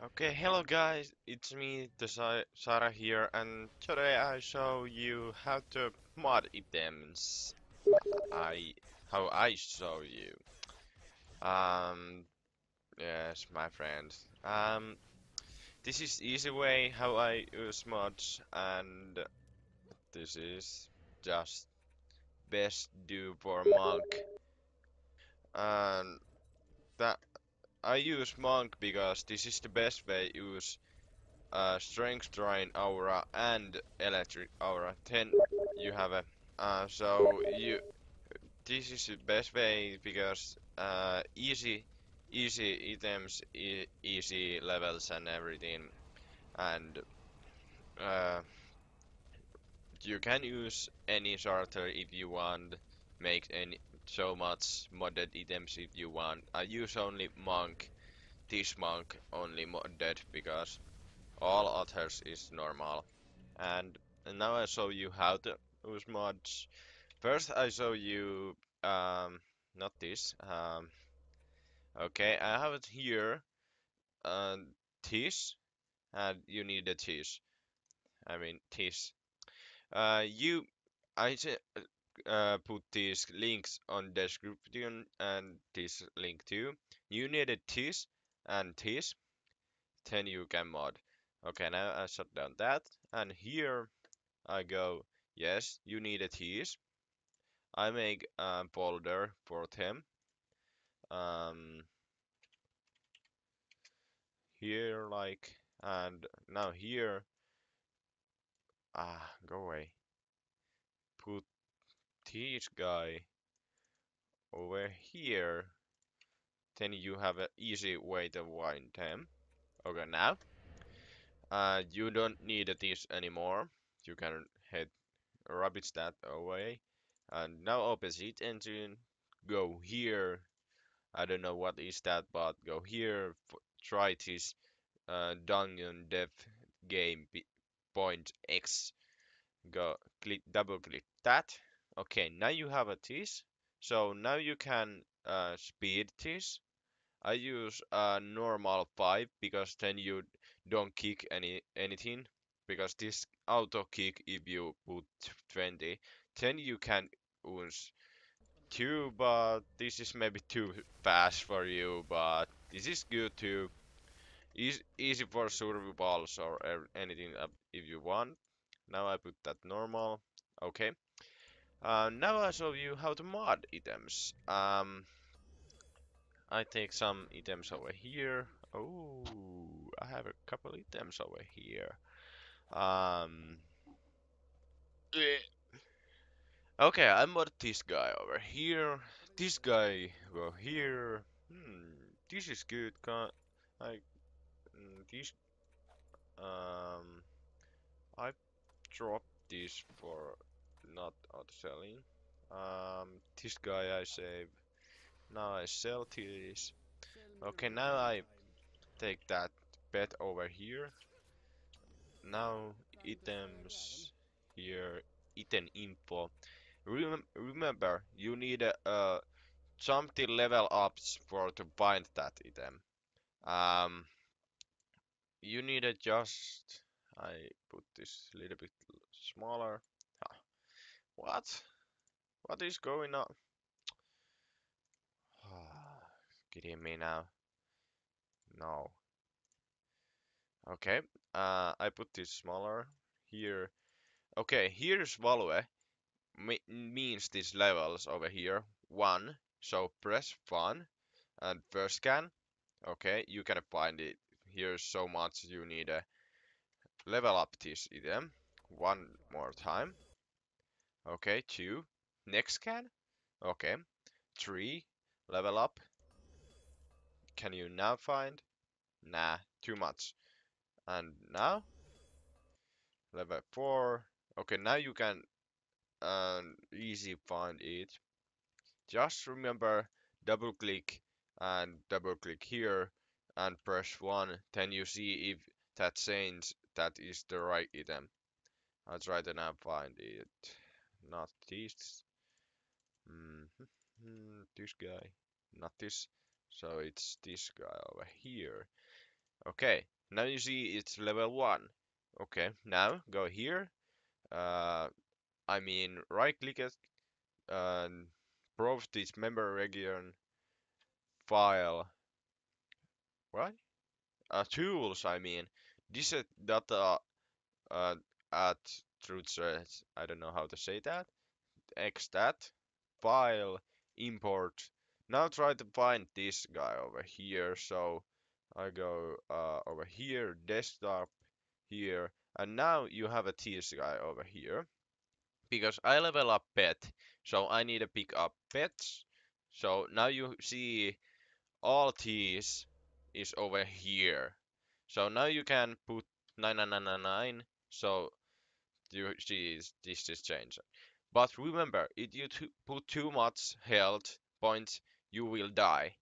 Okay, hello guys, it's me, the Sa Syra here, and today I show you how to mod items. I how I show you. Um, yes, my friend. Um, this is easy way how I use mods, and this is just best do for monk. And that I use Monk because this is the best way to use uh, Strength Drain Aura and Electric Aura. Then you have a uh, so you this is the best way because uh, easy easy items, e easy levels and everything, and uh, you can use any sorter if you want make any so much modded items if you want. I use only monk, this monk only modded because all others is normal. And, and now I show you how to use mods. First I show you, um, not this, um, okay, I have it here, and this, and you need a this. I mean, this. Uh, you, I uh, put these links on description and this link too. You needed this and this, then you can mod. Okay, now I shut down that, and here I go, yes, you needed this. I make a folder for them. Um, here, like, and now here, ah, go away. This guy over here, then you have an easy way to find them. Okay, now uh, you don't need this anymore. You can head rubbish that away. And now open Cheat Engine, go here. I don't know what is that, but go here. Try this uh, Dungeon Dev Game Point X. Go click, double click that Okay, now you have a this. So now you can uh, speed this. I use a normal 5 because then you don't kick any anything because this auto kick if you put 20 then you can use 2 but this is maybe too fast for you but this is good too easy, easy for survivals or anything if you want now I put that normal okay uh, now I'll show you how to mod items. Um, I take some items over here. Oh, I have a couple items over here. Um, okay, I mod this guy over here. This guy over here. Hmm, this is good. Can I? Mm, this. Um, I dropped this for not auto selling. Um, this guy I save. Now I sell this. Okay, now I take that pet over here. Now items here, item info. Rem remember, you need a, uh, something level ups for to find that item. Um, you need a just. I put this a little bit smaller. What? What is going on? Kidding me now? No. Okay, uh, I put this smaller here. Okay, here's value me means these levels over here. One, so press one and first scan. Okay, you can find it. Here's so much you need a level up this item. One more time. Okay, two. Next scan. Okay. Three. Level up. Can you now find? Nah, too much. And now? Level 4. Okay, now you can uh, easy find it. Just remember double click and double click here and press 1. Then you see if that says that is the right item. I'll try to now find it not this. Mm -hmm. This guy, not this. So it's this guy over here. Okay, now you see it's level 1. Okay, now go here. Uh, I mean, right click it and browse this memory region file. What? Uh, tools, I mean. This is data uh, at truth I don't know how to say that. Extat file import. Now try to find this guy over here. So I go uh, over here, desktop here, and now you have a TS guy over here. Because I level up pet, so I need to pick up pets. So now you see all T's is over here. So now you can put 9999, so see this is changed. But remember, if you put too much health points, you will die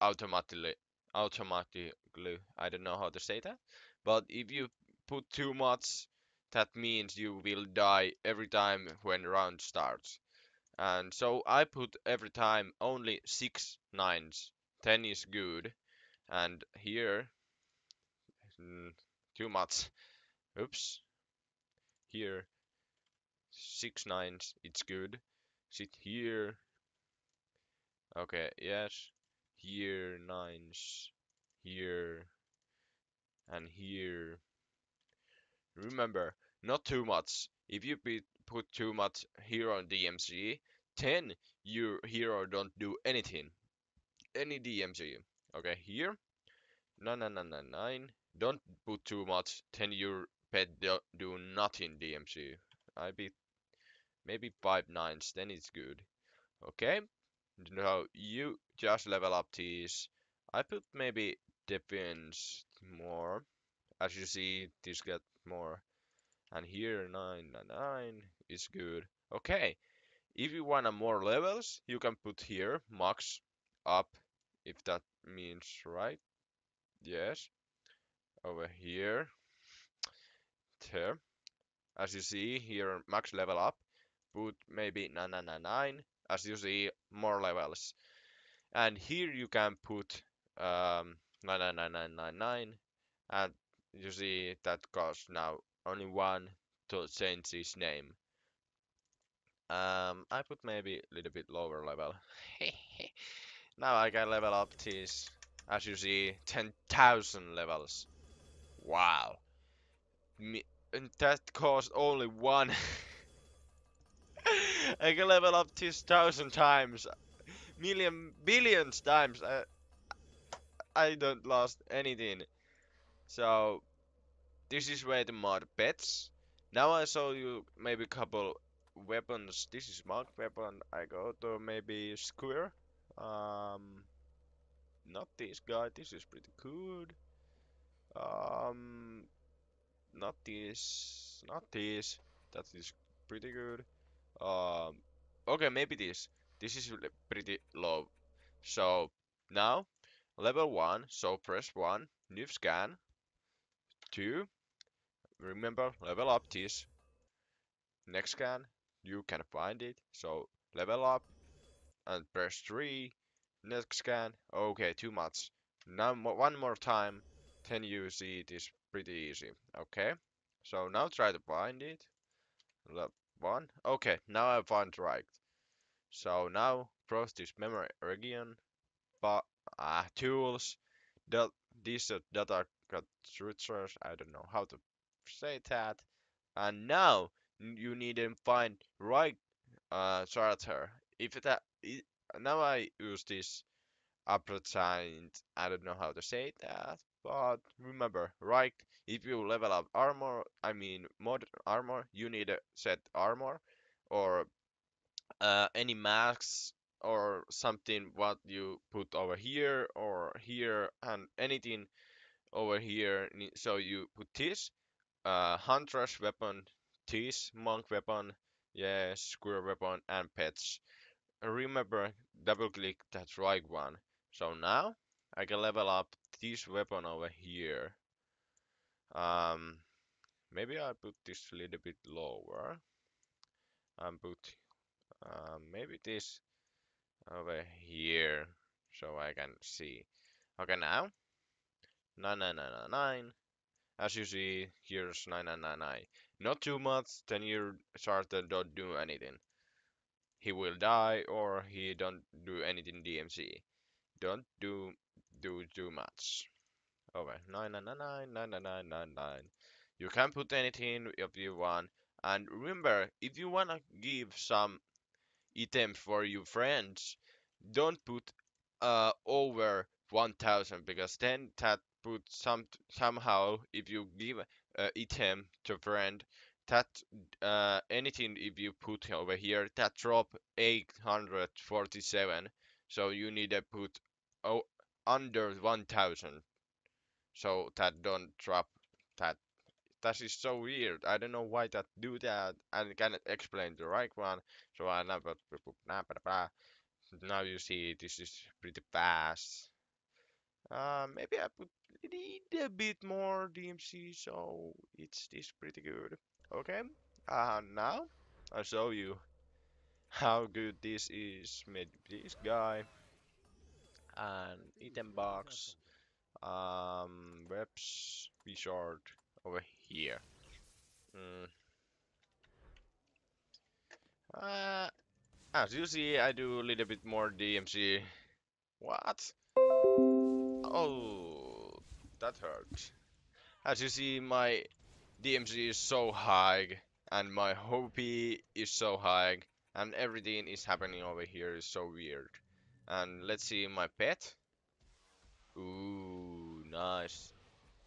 automatically. Automatically, I don't know how to say that. But if you put too much, that means you will die every time when round starts. And so I put every time only six nines. Ten is good. And here, mm, too much. Oops. Here, six nines, it's good. Sit here. Okay, yes. Here, nines. Here. And here. Remember, not too much. If you put too much here on DMC, then your hero don't do anything. Any DMC. Okay, here. 9999. Don't put too much, then your pet do, do nothing DMC. I beat maybe five nines, then it's good. Okay, now you just level up these. I put maybe defense more. As you see, this get more. And here 999 is good. Okay, if you wanna more levels, you can put here max up, if that means right. Yes. Over here. There. As you see here, max level up put maybe 999 as you see more levels. And here you can put um, 99999 and you see that costs now only one to change his name. Um, I put maybe a little bit lower level. Now I can level up this as you see 10,000 levels. Wow. Me and that cost only one I can level up this thousand times, million, billions times. I, I don't lost anything. So this is where the mod pets. Now I show you maybe a couple weapons. This is mod weapon. I go to maybe square. Um, not this guy. This is pretty good. Um, not this. Not this. That is pretty good. Um, okay, maybe this. This is pretty low. So now level 1, so press 1, new scan, 2, remember level up this, next scan, you can find it, so level up, and press 3, next scan, okay, too much. Now one more time, then you see it is pretty easy, okay? So now try to find it, one. Okay, now I found right. So now browse this memory region, but uh, tools, that these are data structures. I don't know how to say that. And now you need to find right uh, character. If that now I use this approaching, I don't know how to say that, but remember, right, if you level up armor, I mean mod armor, you need a set armor or uh, any masks or something what you put over here or here and anything over here. So you put this, uh, hunter's weapon, this, monk weapon, yes, square weapon and pets. Remember, double click that right one. So now I can level up this weapon over here. Um, maybe I put this a little bit lower and put um, maybe this over here so I can see. Okay, now 9999. As you see, here's 9999. Not too much, then your charter don't do anything. He will die or he don't do anything DMC. Don't do do too much. 9999 9999. You can put anything if you want. And remember, if you wanna give some items for your friends, don't put uh over 1000 because then that put some somehow if you give a item to friend that uh anything if you put over here that drop 847 so you need to put oh under 1000 so that don't drop that that is so weird. I don't know why that do that. I cannot explain the right one. So I never. Now you see this is pretty fast. Uh, maybe I put need a bit more DMC, so it's this pretty good. Okay. Uh, now I'll show you how good this is made this guy and item box um webs short over here. Mm. uh, as you see I do a little bit more DMC what? Oh that hurts. As you see my DMC is so high and my HP is so high and everything is happening over here is so weird and let's see my pet Ooh, nice.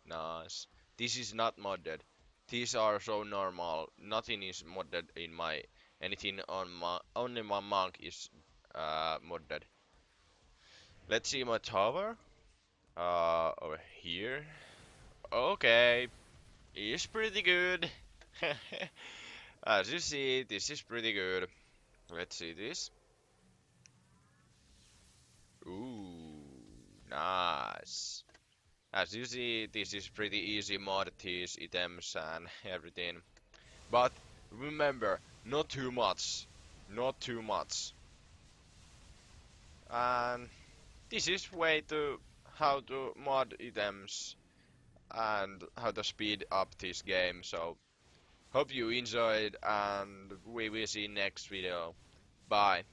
Nice. This is not modded. These are so normal. Nothing is modded in my anything on my only my monk is uh, modded. Let's see my tower. Uh, over here. Okay, it's pretty good. As you see, this is pretty good. Let's see this. Ooh. Nice. As you see, this is pretty easy mod these items and everything. But remember, not too much. Not too much. And this is way to how to mod items and how to speed up this game. So hope you enjoyed and we will see next video. Bye.